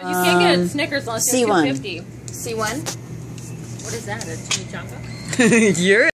You can't get a Snickers unless you're C1. 250. C1. What is that? A chimichanga? You're